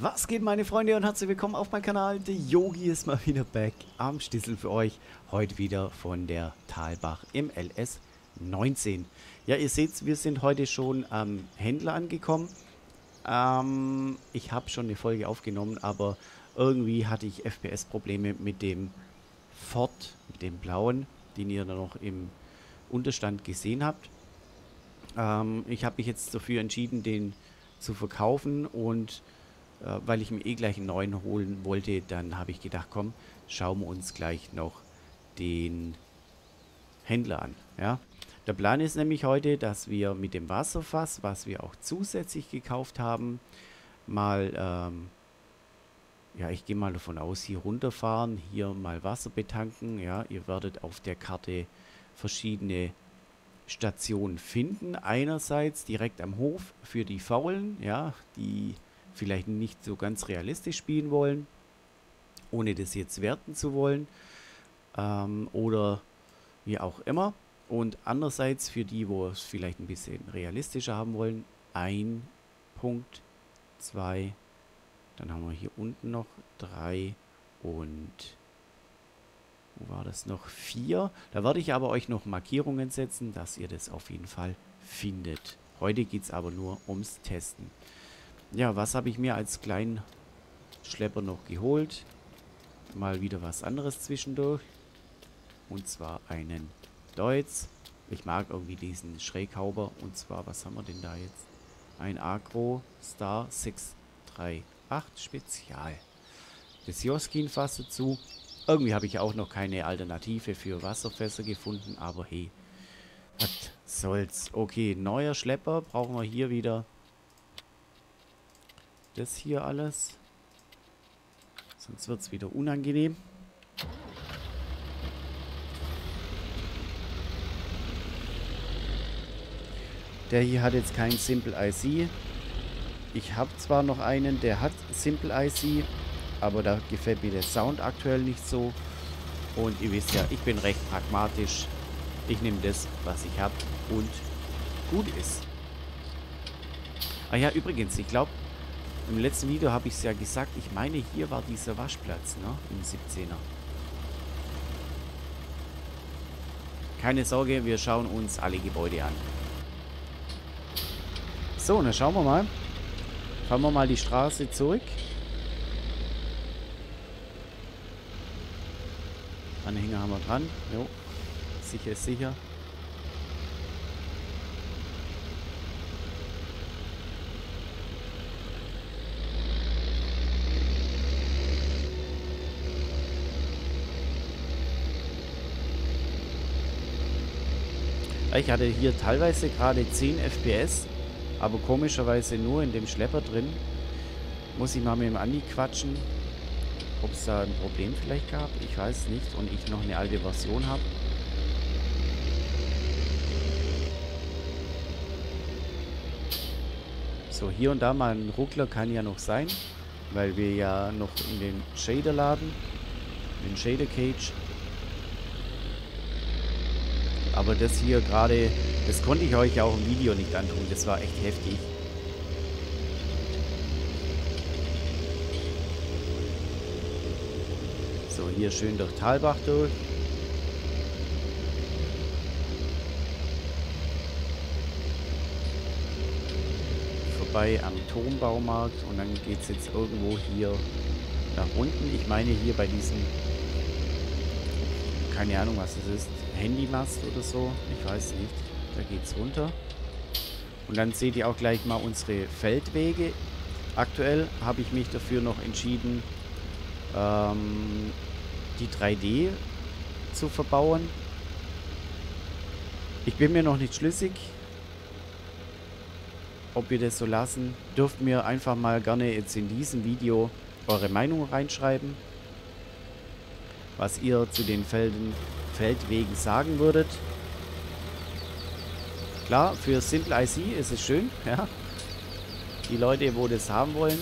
Was geht meine Freunde und herzlich willkommen auf meinem Kanal. Der Yogi ist mal wieder back am Stissel für euch. Heute wieder von der Talbach im LS 19. Ja, ihr seht, wir sind heute schon am Händler angekommen. Ähm, ich habe schon eine Folge aufgenommen, aber irgendwie hatte ich FPS-Probleme mit dem Ford, mit dem blauen, den ihr da noch im Unterstand gesehen habt. Ähm, ich habe mich jetzt dafür entschieden, den zu verkaufen und weil ich mir eh gleich einen neuen holen wollte, dann habe ich gedacht, komm, schauen wir uns gleich noch den Händler an. Ja? Der Plan ist nämlich heute, dass wir mit dem Wasserfass, was wir auch zusätzlich gekauft haben, mal, ähm, ja, ich gehe mal davon aus, hier runterfahren, hier mal Wasser betanken. Ja, ihr werdet auf der Karte verschiedene Stationen finden. Einerseits direkt am Hof für die Faulen, ja, die vielleicht nicht so ganz realistisch spielen wollen, ohne das jetzt werten zu wollen ähm, oder wie auch immer. Und andererseits für die, wo es vielleicht ein bisschen realistischer haben wollen, ein Punkt, zwei, dann haben wir hier unten noch drei und wo war das noch? Vier. Da werde ich aber euch noch Markierungen setzen, dass ihr das auf jeden Fall findet. Heute geht es aber nur ums Testen. Ja, was habe ich mir als kleinen Schlepper noch geholt? Mal wieder was anderes zwischendurch. Und zwar einen Deutz. Ich mag irgendwie diesen Schräghauber. Und zwar, was haben wir denn da jetzt? Ein Agro Star 638 Spezial. Das Joskin-Fass dazu. Irgendwie habe ich auch noch keine Alternative für Wasserfässer gefunden. Aber hey, was soll's. Okay, neuer Schlepper. Brauchen wir hier wieder das hier alles. Sonst wird es wieder unangenehm. Der hier hat jetzt kein Simple IC. Ich habe zwar noch einen, der hat Simple IC, aber da gefällt mir der Sound aktuell nicht so. Und ihr wisst ja, ich bin recht pragmatisch. Ich nehme das, was ich habe und gut ist. Ah ja, übrigens, ich glaube, im letzten Video habe ich es ja gesagt, ich meine, hier war dieser Waschplatz, ne? Im 17er. Keine Sorge, wir schauen uns alle Gebäude an. So, dann schauen wir mal. Fahren wir mal die Straße zurück. Anhänger haben wir dran. Jo. Sicher ist sicher. Ich hatte hier teilweise gerade 10 FPS, aber komischerweise nur in dem Schlepper drin. Muss ich mal mit dem Andi quatschen, ob es da ein Problem vielleicht gab. Ich weiß nicht und ich noch eine alte Version habe. So, hier und da mal ein Ruckler kann ja noch sein, weil wir ja noch in den Shader laden, den Shader Cage aber das hier gerade, das konnte ich euch ja auch im Video nicht antun. Das war echt heftig. So, hier schön durch Talbach durch. Vorbei am Turmbaumarkt und dann geht es jetzt irgendwo hier nach unten. Ich meine hier bei diesem, keine Ahnung was es ist, Handymast oder so. Ich weiß nicht. Da geht's runter. Und dann seht ihr auch gleich mal unsere Feldwege. Aktuell habe ich mich dafür noch entschieden, ähm, die 3D zu verbauen. Ich bin mir noch nicht schlüssig, ob wir das so lassen. Dürft mir einfach mal gerne jetzt in diesem Video eure Meinung reinschreiben, was ihr zu den Felden Feldwegen sagen würdet. Klar, für Simple IC ist es schön, ja. Die Leute, wo das haben wollen.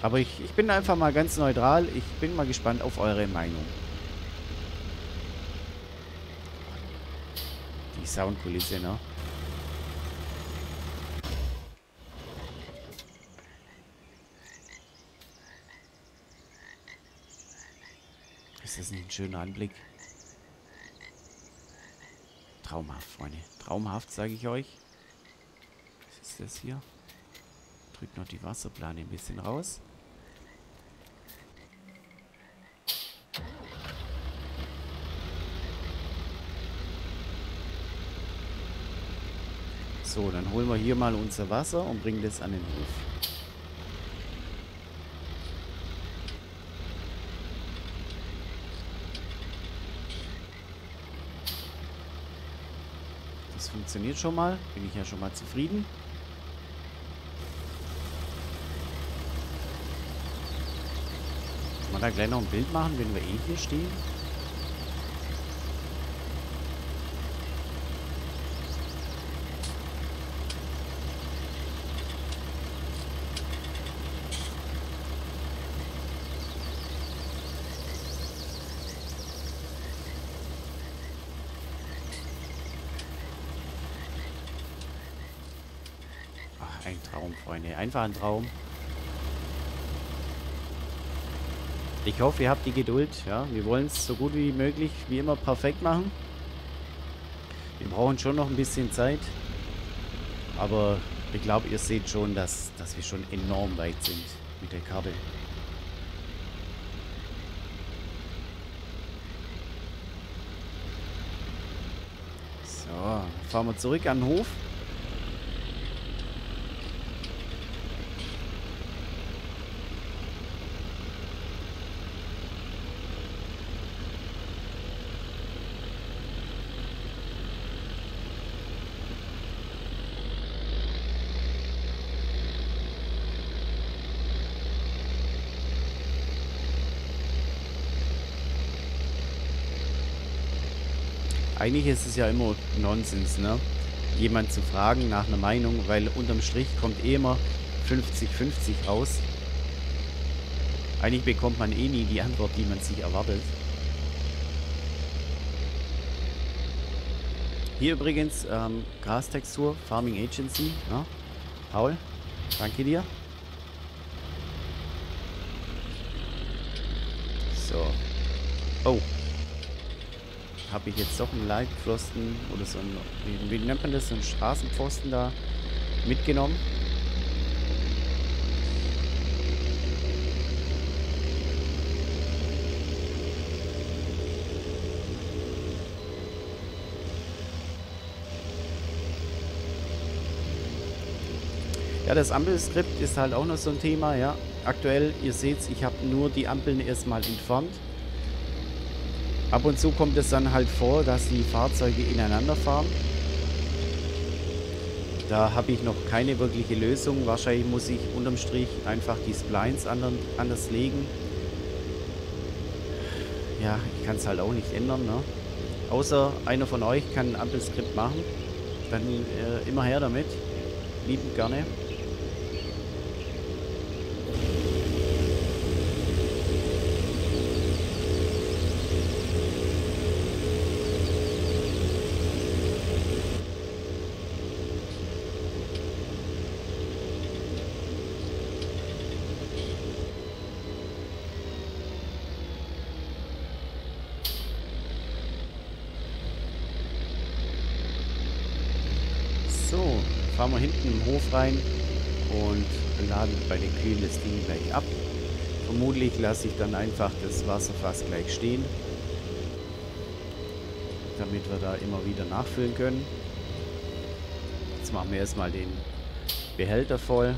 Aber ich, ich bin einfach mal ganz neutral. Ich bin mal gespannt auf eure Meinung. Die Soundkulisse, ne? Ist das nicht ein schöner Anblick? Traumhaft, Freunde. Traumhaft, sage ich euch. Was ist das hier? Drückt noch die Wasserplane ein bisschen raus. So, dann holen wir hier mal unser Wasser und bringen das an den Hof. Das funktioniert schon mal. Bin ich ja schon mal zufrieden. Kann man da gleich noch ein Bild machen, wenn wir eh hier stehen? Ein Traum, Freunde. Einfach ein Traum. Ich hoffe, ihr habt die Geduld. Ja, wir wollen es so gut wie möglich, wie immer, perfekt machen. Wir brauchen schon noch ein bisschen Zeit. Aber ich glaube, ihr seht schon, dass, dass wir schon enorm weit sind mit der Karte. So, fahren wir zurück an den Hof. Eigentlich ist es ja immer Nonsens, ne? Jemand zu fragen nach einer Meinung, weil unterm Strich kommt eh immer 50-50 raus. Eigentlich bekommt man eh nie die Antwort, die man sich erwartet. Hier übrigens ähm, Grastextur, Farming Agency. Ja? Paul, danke dir. So. Oh, habe ich jetzt doch einen Leitpfosten oder so ein, wie, wie nennt man das, so einen Straßenpfosten da mitgenommen. Ja, das Ampelskript ist halt auch noch so ein Thema, ja. Aktuell, ihr seht ich habe nur die Ampeln erstmal entfernt. Ab und zu kommt es dann halt vor, dass die Fahrzeuge ineinander fahren. Da habe ich noch keine wirkliche Lösung. Wahrscheinlich muss ich unterm Strich einfach die Splines anders legen. Ja, ich kann es halt auch nicht ändern. Ne? Außer einer von euch kann ein Ampelskript machen. Dann äh, immer her damit. Liebend gerne. Fahren wir hinten im Hof rein und laden bei den Kühen das Ding gleich ab. Vermutlich lasse ich dann einfach das Wasserfass gleich stehen, damit wir da immer wieder nachfüllen können. Jetzt machen wir erstmal den Behälter voll.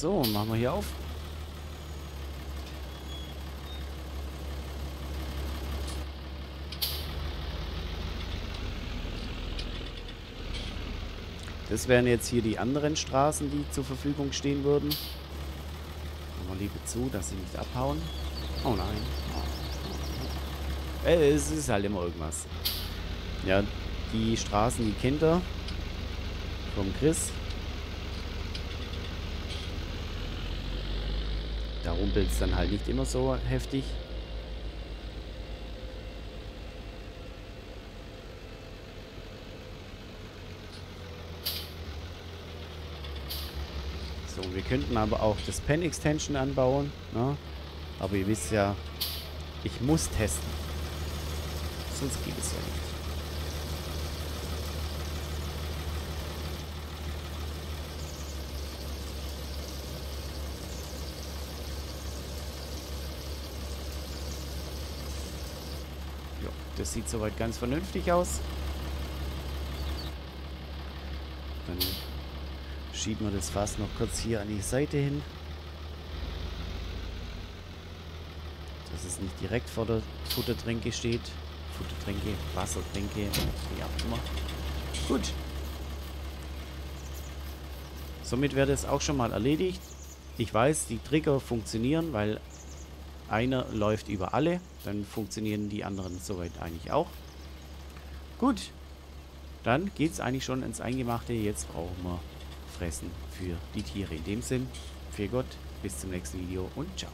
So, machen wir hier auf. Das wären jetzt hier die anderen Straßen, die zur Verfügung stehen würden. Machen wir lieber zu, dass sie nicht abhauen. Oh nein. Äh, es ist halt immer irgendwas. Ja, Die Straßen, die kennt er. Vom Chris. Da rumpelt es dann halt nicht immer so heftig. So, wir könnten aber auch das Pen Extension anbauen. Ne? Aber ihr wisst ja, ich muss testen. Sonst geht es ja nicht. Das sieht soweit ganz vernünftig aus. Dann schieben wir das Fass noch kurz hier an die Seite hin. Dass es nicht direkt vor der Futtertränke steht. Futtertränke, Wassertränke, wie auch immer. Gut. Somit wäre das auch schon mal erledigt. Ich weiß, die Trigger funktionieren, weil einer läuft über alle. Dann funktionieren die anderen soweit eigentlich auch. Gut. Dann geht es eigentlich schon ins Eingemachte. Jetzt brauchen wir Fressen für die Tiere. In dem Sinn, für Gott, bis zum nächsten Video und ciao.